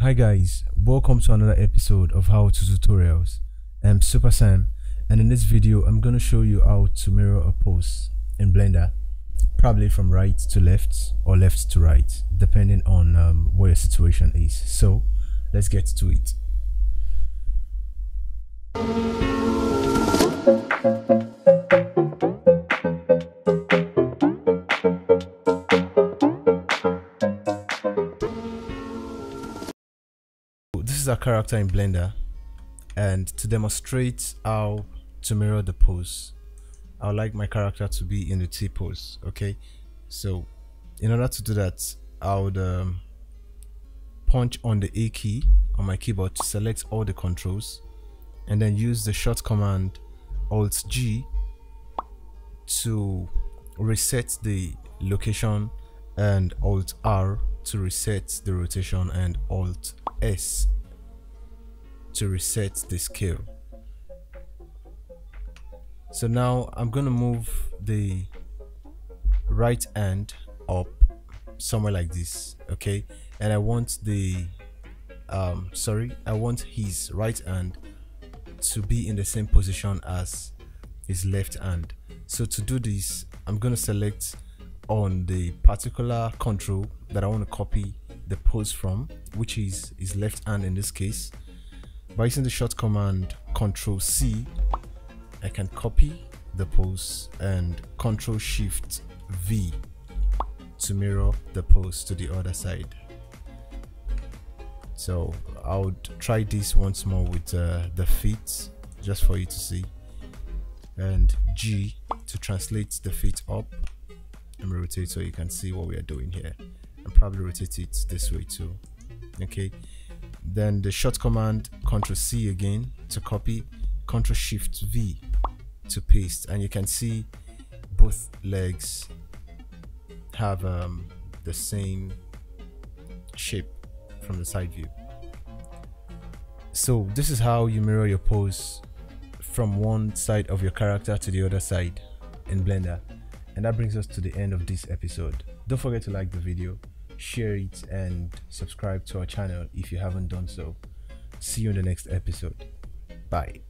Hi guys, welcome to another episode of How to Tutorials. I'm Super Sam and in this video I'm going to show you how to mirror a pose in Blender probably from right to left or left to right depending on um, what your situation is. So let's get to it. Our character in Blender and to demonstrate how to mirror the pose I would like my character to be in the T pose okay? So in order to do that I would um, punch on the A key on my keyboard to select all the controls and then use the short command alt G to reset the location and alt R to reset the rotation and alt S to reset the scale. So now I'm gonna move the right hand up somewhere like this okay? And I want the um sorry I want his right hand to be in the same position as his left hand. So to do this I'm gonna select on the particular control that I want to copy the pose from which is his left hand in this case by using the short command control C. I can copy the pose and control shift V to mirror the pose to the other side. So I would try this once more with uh, the feet just for you to see. And G to translate the feet up. And rotate so you can see what we are doing here. And probably rotate it this way too. Okay then the short command Ctrl C again to copy. Ctrl Shift V to paste. And you can see both legs have um, the same shape from the side view. So this is how you mirror your pose from one side of your character to the other side in blender. And that brings us to the end of this episode. Don't forget to like the video share it and subscribe to our channel if you haven't done so. See you in the next episode. Bye